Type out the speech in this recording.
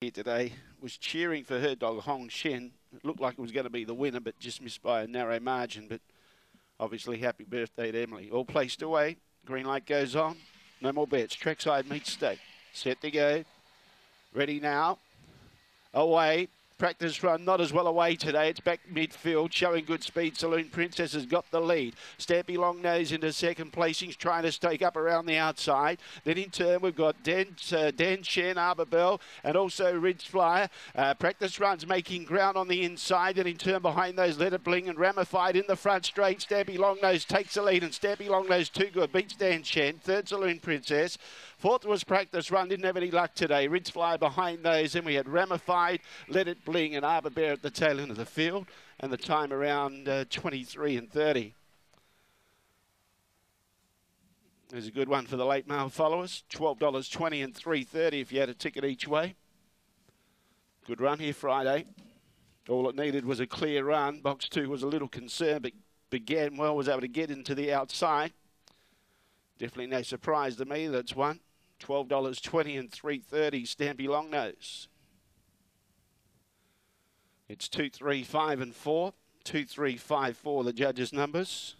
here today was cheering for her dog Hong Shen. It looked like it was going to be the winner, but just missed by a narrow margin. But obviously, happy birthday to Emily. All placed away. Green light goes on. No more bets. Trackside meets stake. Set to go. Ready now. Away. Practice run not as well away today. It's back midfield, showing good speed. Saloon Princess has got the lead. Stampy Long Nose into second placings, trying to stake up around the outside. Then in turn, we've got Dan, uh, Dan Shen, Arbor Bell, and also Ridge Flyer. Uh, practice runs making ground on the inside. And in turn, behind those, Let It Bling and Ramified in the front straight. Stampy Long Nose takes the lead, and Stampy Long Nose too good. Beats Dan Shen. Third, Saloon Princess. Fourth was practice run. Didn't have any luck today. Ridge Flyer behind those. Then we had Ramified, Let It Bling and Arbor Bear at the tail end of the field, and the time around uh, 23 and 30. There's a good one for the late mail followers. $12.20 and 3.30 if you had a ticket each way. Good run here Friday. All it needed was a clear run. Box two was a little concerned, but began well, was able to get into the outside. Definitely no surprise to me that's one. $12.20 and 3.30 Stampy Longnose. It's two, three, five, and four. Two, three, five, four, the judges' numbers.